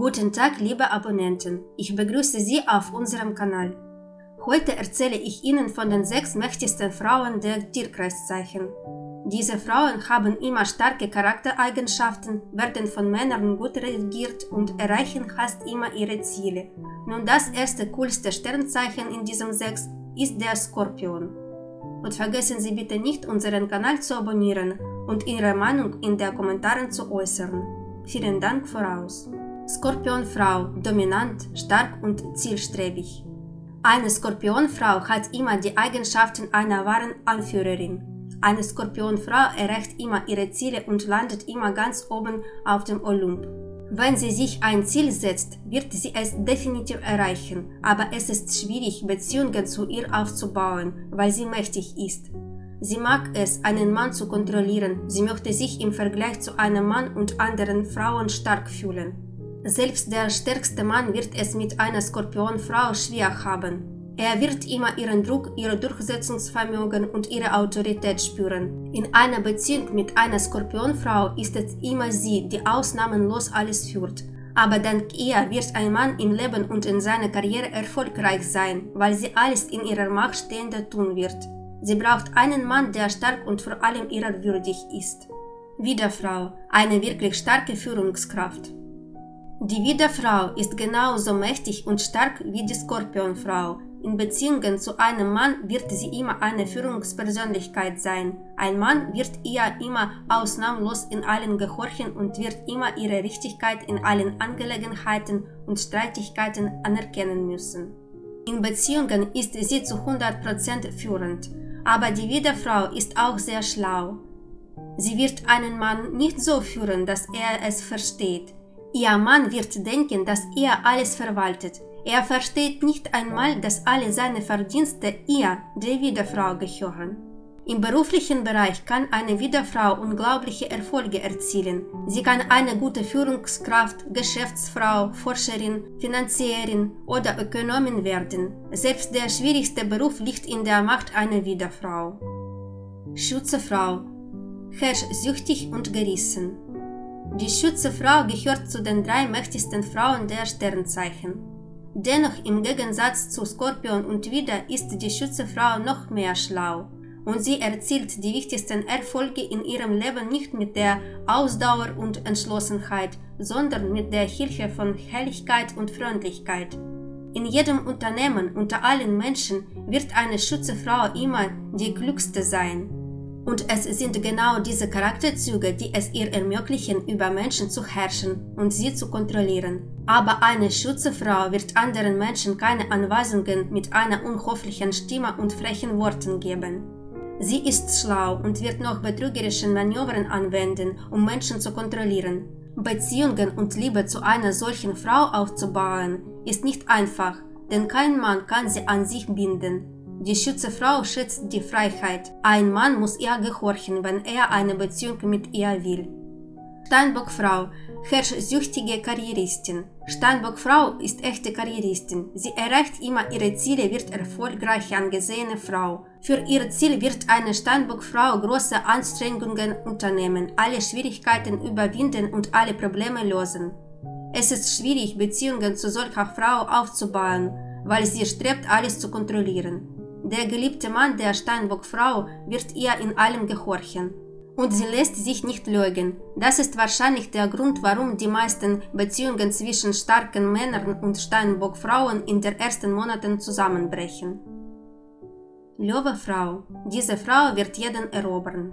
Guten Tag, liebe Abonnenten. Ich begrüße Sie auf unserem Kanal. Heute erzähle ich Ihnen von den sechs mächtigsten Frauen der Tierkreiszeichen. Diese Frauen haben immer starke Charaktereigenschaften, werden von Männern gut regiert und erreichen fast immer ihre Ziele. Nun das erste coolste Sternzeichen in diesem sechs ist der Skorpion. Und vergessen Sie bitte nicht, unseren Kanal zu abonnieren und Ihre Meinung in den Kommentaren zu äußern. Vielen Dank voraus. Skorpionfrau, dominant, stark und zielstrebig. Eine Skorpionfrau hat immer die Eigenschaften einer wahren Anführerin. Eine Skorpionfrau erreicht immer ihre Ziele und landet immer ganz oben auf dem Olymp. Wenn sie sich ein Ziel setzt, wird sie es definitiv erreichen, aber es ist schwierig, Beziehungen zu ihr aufzubauen, weil sie mächtig ist. Sie mag es, einen Mann zu kontrollieren, sie möchte sich im Vergleich zu einem Mann und anderen Frauen stark fühlen. Selbst der stärkste Mann wird es mit einer Skorpionfrau schwer haben. Er wird immer ihren Druck, ihr Durchsetzungsvermögen und ihre Autorität spüren. In einer Beziehung mit einer Skorpionfrau ist es immer sie, die ausnahmenlos alles führt. Aber dank ihr wird ein Mann im Leben und in seiner Karriere erfolgreich sein, weil sie alles in ihrer Macht Stehende tun wird. Sie braucht einen Mann, der stark und vor allem ihrer würdig ist. Widerfrau, eine wirklich starke Führungskraft. Die Widerfrau ist genauso mächtig und stark wie die Skorpionfrau. In Beziehungen zu einem Mann wird sie immer eine Führungspersönlichkeit sein. Ein Mann wird ihr immer ausnahmlos in allen gehorchen und wird immer ihre Richtigkeit in allen Angelegenheiten und Streitigkeiten anerkennen müssen. In Beziehungen ist sie zu 100% führend, aber die Widerfrau ist auch sehr schlau. Sie wird einen Mann nicht so führen, dass er es versteht. Ihr Mann wird denken, dass er alles verwaltet. Er versteht nicht einmal, dass alle seine Verdienste ihr, der Wiederfrau, gehören. Im beruflichen Bereich kann eine Wiederfrau unglaubliche Erfolge erzielen. Sie kann eine gute Führungskraft, Geschäftsfrau, Forscherin, Finanzierin oder Ökonomin werden. Selbst der schwierigste Beruf liegt in der Macht einer Wiederfrau. Schützefrau, herrschsüchtig und gerissen. Die Schützefrau gehört zu den drei mächtigsten Frauen der Sternzeichen. Dennoch im Gegensatz zu Skorpion und Widder ist die Schützefrau noch mehr schlau und sie erzielt die wichtigsten Erfolge in ihrem Leben nicht mit der Ausdauer und Entschlossenheit, sondern mit der Hilfe von Helligkeit und Freundlichkeit. In jedem Unternehmen unter allen Menschen wird eine Schützefrau immer die klügste sein. Und es sind genau diese Charakterzüge, die es ihr ermöglichen, über Menschen zu herrschen und sie zu kontrollieren. Aber eine Schützefrau wird anderen Menschen keine Anweisungen mit einer unhofflichen Stimme und frechen Worten geben. Sie ist schlau und wird noch betrügerische Manövern anwenden, um Menschen zu kontrollieren. Beziehungen und Liebe zu einer solchen Frau aufzubauen, ist nicht einfach, denn kein Mann kann sie an sich binden. Die Schützefrau schätzt die Freiheit. Ein Mann muss ihr gehorchen, wenn er eine Beziehung mit ihr will. Steinbockfrau, herrschsüchtige Karrieristin. Steinbockfrau ist echte Karrieristin. Sie erreicht immer ihre Ziele, wird erfolgreich angesehene Frau. Für ihr Ziel wird eine Steinbockfrau große Anstrengungen unternehmen, alle Schwierigkeiten überwinden und alle Probleme lösen. Es ist schwierig, Beziehungen zu solcher Frau aufzubauen, weil sie strebt, alles zu kontrollieren. Der geliebte Mann der Steinbockfrau wird ihr in allem gehorchen. Und sie lässt sich nicht lügen. Das ist wahrscheinlich der Grund, warum die meisten Beziehungen zwischen starken Männern und Steinbockfrauen in den ersten Monaten zusammenbrechen. Löwefrau. Diese Frau wird jeden erobern.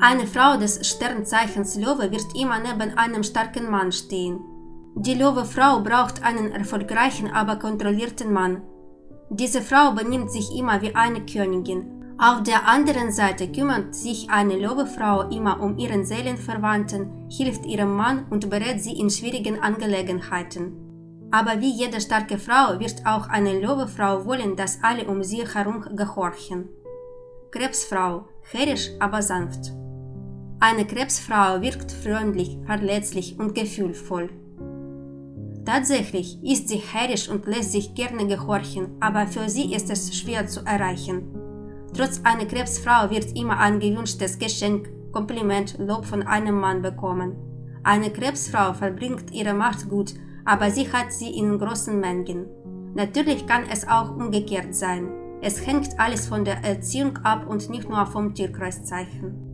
Eine Frau des Sternzeichens Löwe wird immer neben einem starken Mann stehen. Die Löwefrau braucht einen erfolgreichen, aber kontrollierten Mann, diese Frau benimmt sich immer wie eine Königin. Auf der anderen Seite kümmert sich eine Löwefrau immer um ihren Seelenverwandten, hilft ihrem Mann und berät sie in schwierigen Angelegenheiten. Aber wie jede starke Frau wird auch eine Löwefrau wollen, dass alle um sie herum gehorchen. Krebsfrau, herrisch, aber sanft. Eine Krebsfrau wirkt freundlich, verletzlich und gefühlvoll. Tatsächlich ist sie herrisch und lässt sich gerne gehorchen, aber für sie ist es schwer zu erreichen. Trotz einer Krebsfrau wird immer ein gewünschtes Geschenk, Kompliment, Lob von einem Mann bekommen. Eine Krebsfrau verbringt ihre Macht gut, aber sie hat sie in großen Mengen. Natürlich kann es auch umgekehrt sein. Es hängt alles von der Erziehung ab und nicht nur vom Tierkreiszeichen.